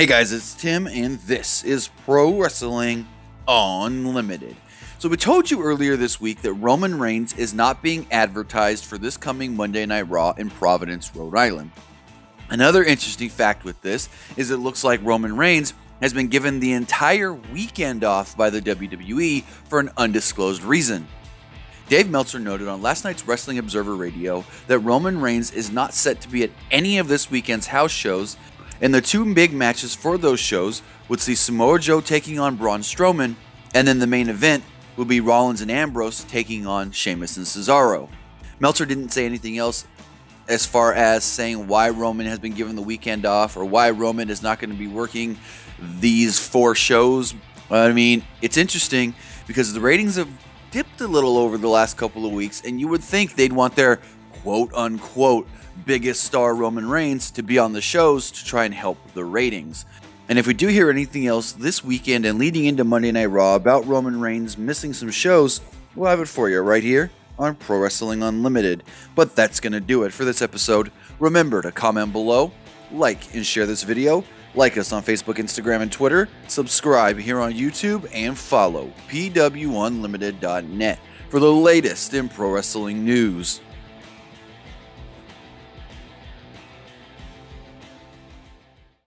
Hey guys, it's Tim, and this is Pro Wrestling Unlimited. So, we told you earlier this week that Roman Reigns is not being advertised for this coming Monday Night Raw in Providence, Rhode Island. Another interesting fact with this is it looks like Roman Reigns has been given the entire weekend off by the WWE for an undisclosed reason. Dave Meltzer noted on last night's Wrestling Observer Radio that Roman Reigns is not set to be at any of this weekend's house shows, and the two big matches for those shows would see Samoa Joe taking on Braun Strowman, and then the main event would be Rollins and Ambrose taking on Sheamus and Cesaro. Meltzer didn't say anything else as far as saying why Roman has been given the weekend off or why Roman is not going to be working these four shows. I mean, it's interesting because the ratings have dipped a little over the last couple of weeks, and you would think they'd want their quote unquote biggest star Roman Reigns to be on the shows to try and help the ratings. And if we do hear anything else this weekend and leading into Monday Night Raw about Roman Reigns missing some shows, we'll have it for you right here on Pro Wrestling Unlimited. But that's going to do it for this episode. Remember to comment below, like and share this video, like us on Facebook, Instagram, and Twitter, subscribe here on YouTube, and follow PWUnlimited.net for the latest in pro wrestling news.